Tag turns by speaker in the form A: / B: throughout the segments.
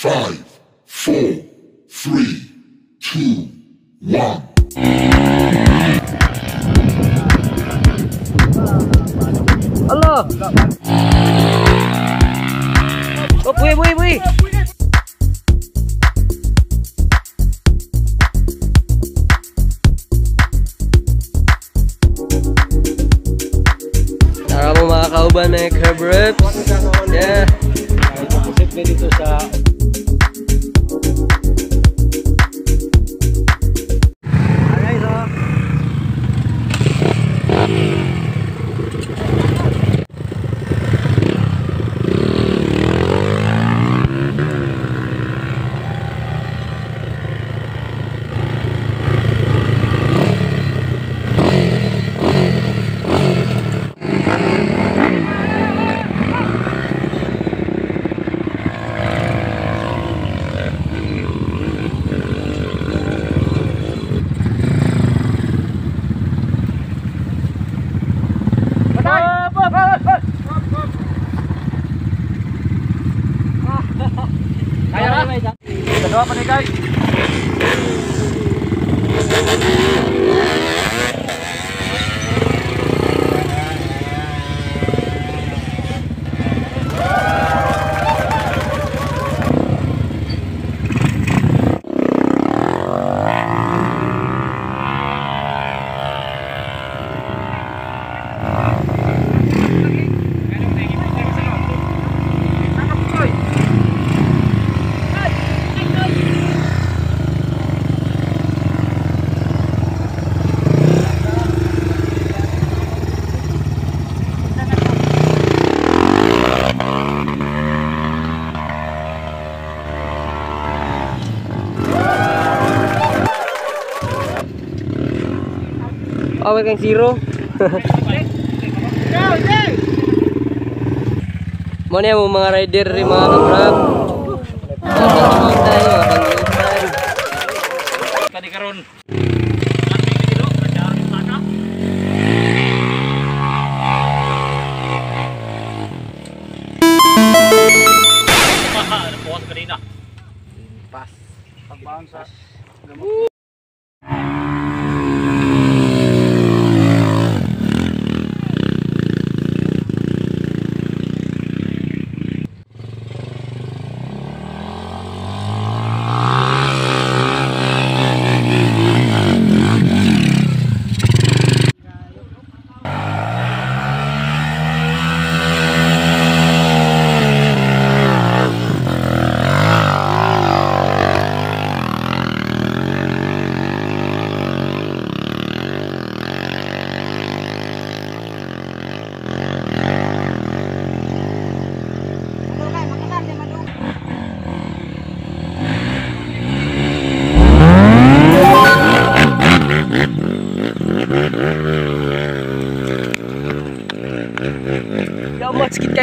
A: Five, four, three, two, one.
B: Allah. Oh, buhi, buhi, buhi.
C: Dalawa pa ni guys.
B: sama Kang Siro. Mana yang mau mengaridir
C: di mana Bram? Pas, pas, Pas. Pas.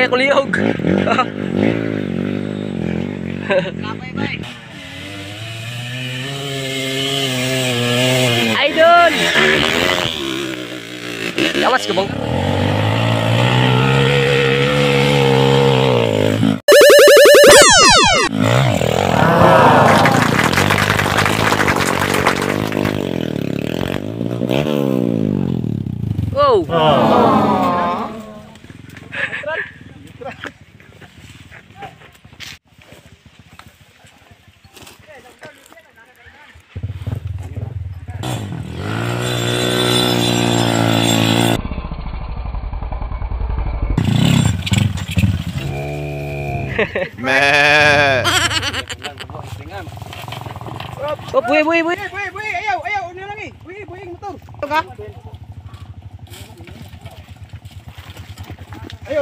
C: xe
B: có lý không đã mất cái bang Wow. Oh.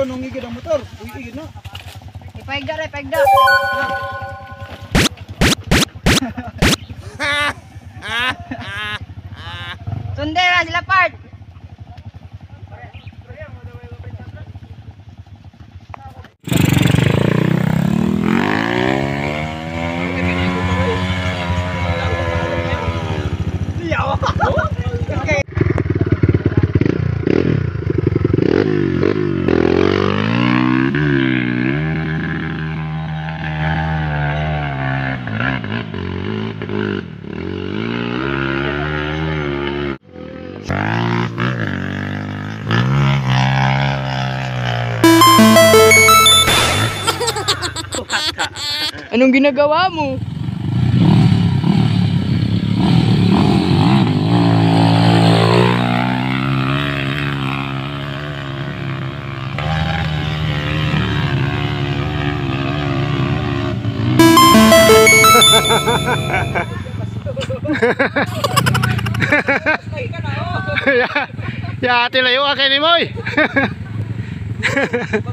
D: Ayaw, nung igid ang motor. Buhay, igid na.
E: Ipaigda rin, ipaigda. Sundera sila part.
B: Anong ginagawa mo?
A: ya, ya ate layo ka ni Moy.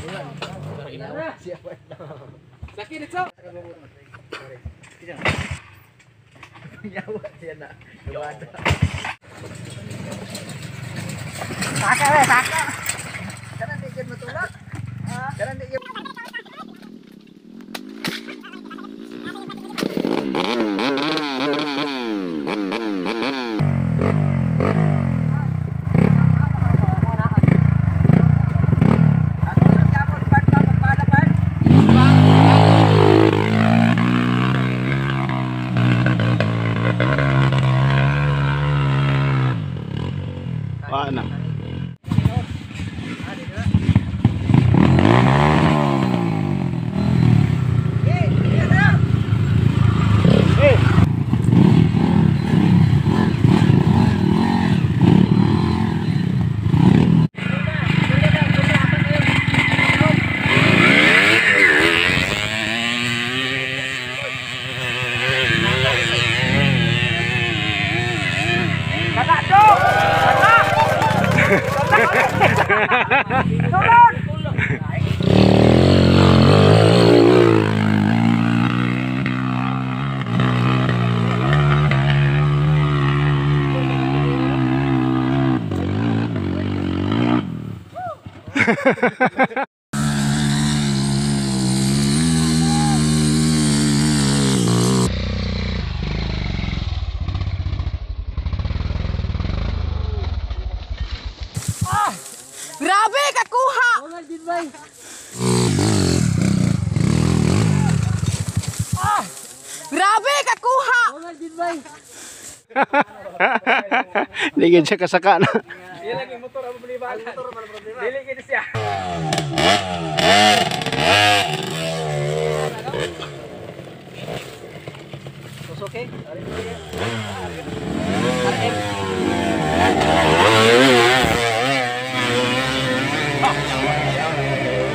A: Ha, ha,
B: ha, ha. David bay. Dili
A: gid siya kasaka na.
F: Motor Okay.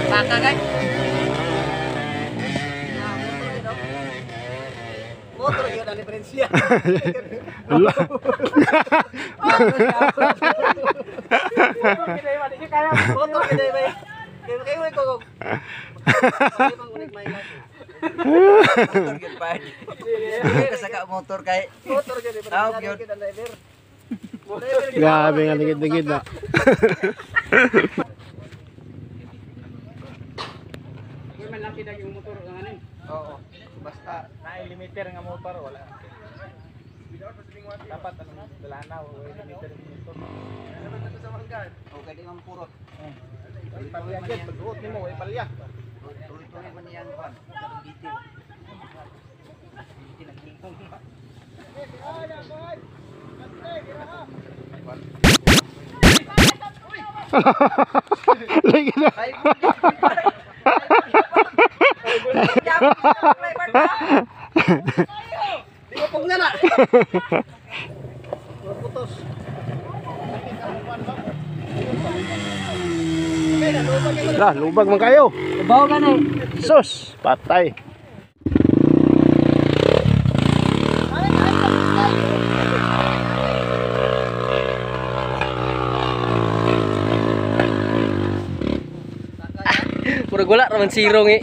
F: Baka guys. Kogog.
G: Kasaka motor kay.
F: Motor
G: cute.
F: driver.
A: Grabe nga ligid-ligid na.
F: Lang kinag yung motor ang anin. Oo. Basta na-limiter nga motor wala. Dapat ano dala na o limiter yung motor. Ano ba sa manggan?
G: Okay di man puro.
F: Palya gyud pagduot nimo way palya.
G: Tuloy-tuloy man yan kan. Bitin. Bitin ang tingkong.
A: Ligid na.
F: Di ko pong na.
A: Lah, lubag man kayo.
F: Bawa ka na eh.
A: Sus, patay.
B: Puro gula naman sirong eh.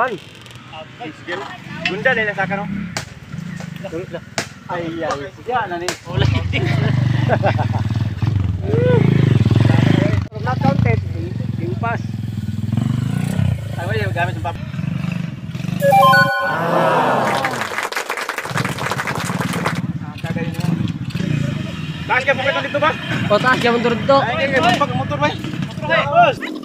F: Makuan.
D: Gunda nila sa kano.
F: Ay ay. Siya na ni. Not counted. Yung pass.
D: Ano yung gamit yung pap? Taas ka mo dito ba?
B: O motor dito.
D: Ay, motor ba? Motor?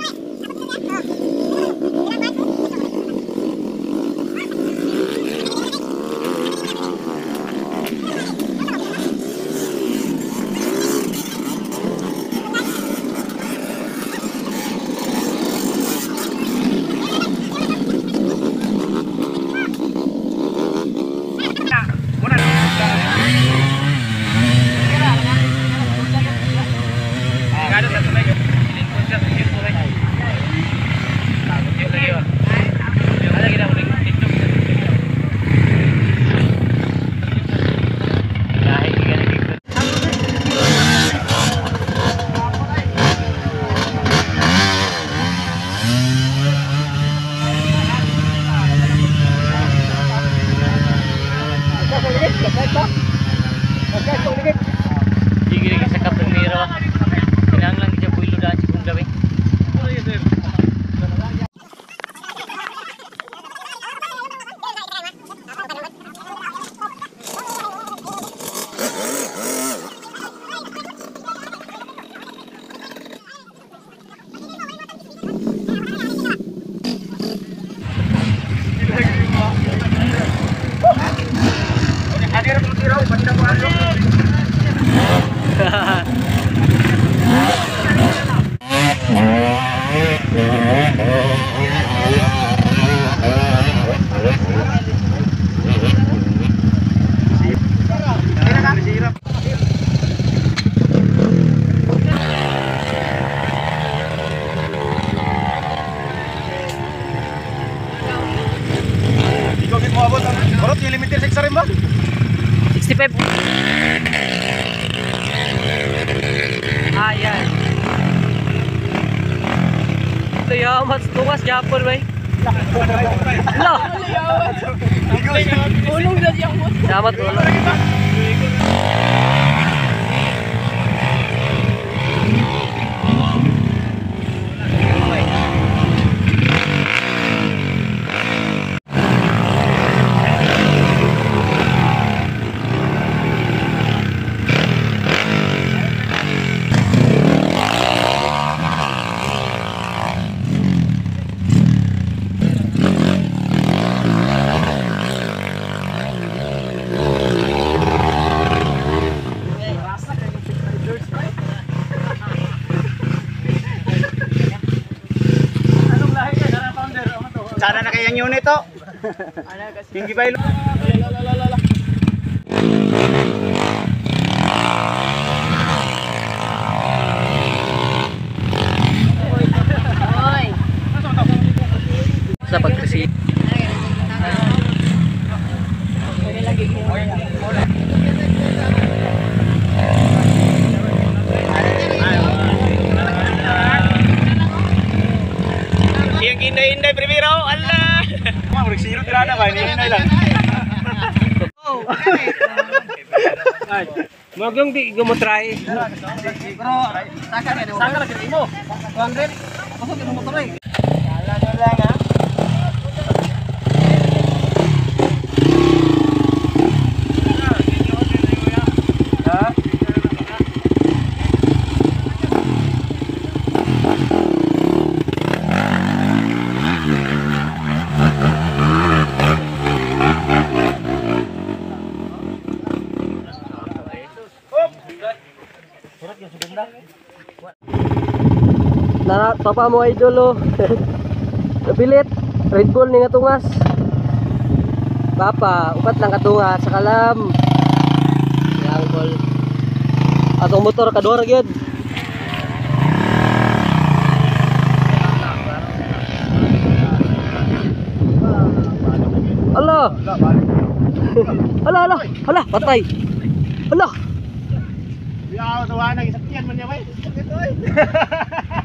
B: यहाँ
D: पर भाई Nah. Jangan betul. Hindi ba ilo?
B: Sa Magong di gumutry.
F: Saka na kini mo. 200. Pasok yung motor eh.
B: Papa mo idol oh. Napilit. Red Bull ni nga tungas. Papa, upat lang katunga sa kalam. Yang bol. Atong motor kadora gyud. Allah. Ala ala, ala, patay. Ala.
F: Biyaw, tawa na, isakyan man niya, bay.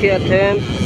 B: here at 10.